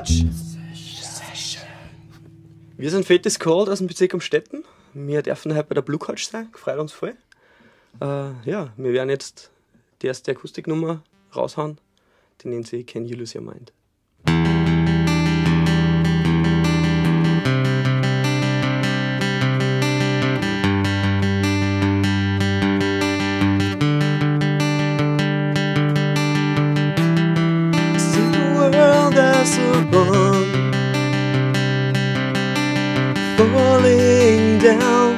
Couch. Wir sind Fettes Cold aus dem Bezirk Umstetten. Wir dürfen heute bei der Blue Couch sein, gefreut uns voll. Äh, ja, wir werden jetzt die erste Akustiknummer raushauen. Die nennt sich Can You Lose Your Mind. Down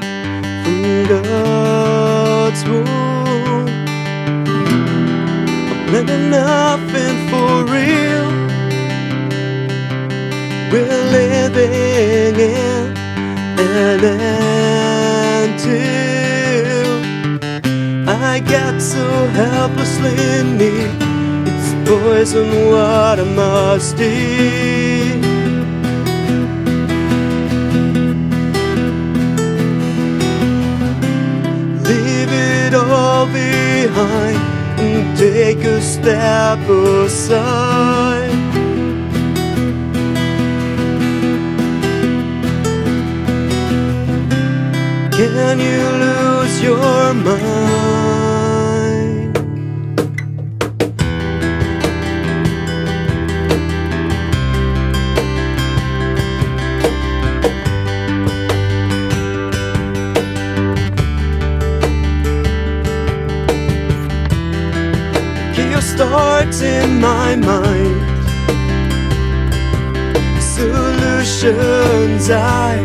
from God's womb. I'm planning nothing for real. We're living in an until I get so helplessly near. It's poison what I must eat. Behind and take a step aside. Can you lose your mind? Starts in my mind. Solutions I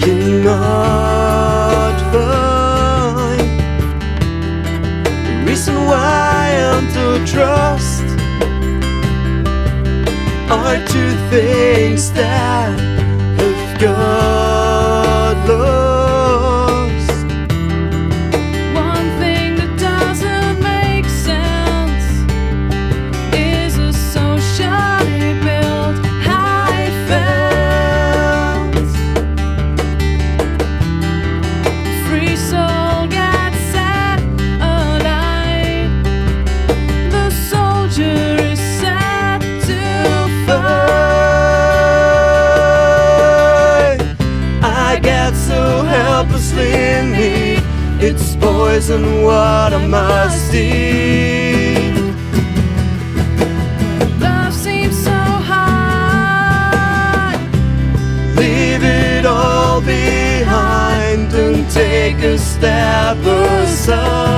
cannot find. The reason why I'm to trust are two things that helplessly need. It's poison what I must eat. Love seems so hard. Leave it all behind and take a step aside.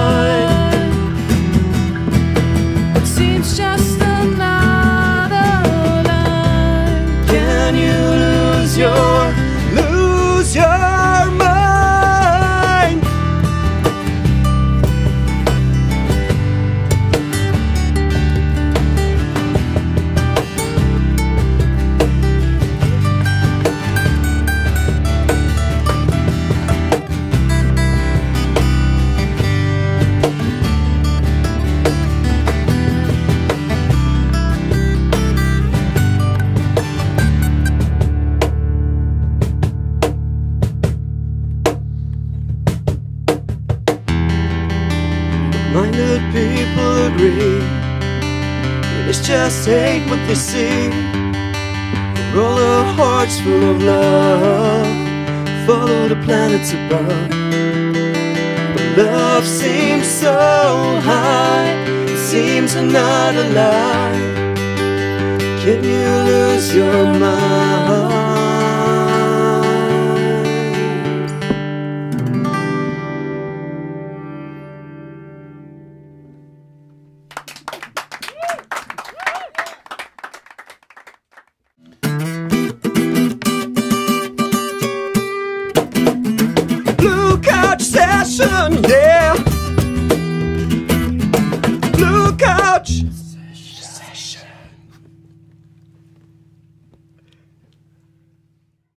People agree. It's just hate what they see. For all our hearts full of love, follow the planets above. But love seems so high, it seems not alive. Can you lose your mind?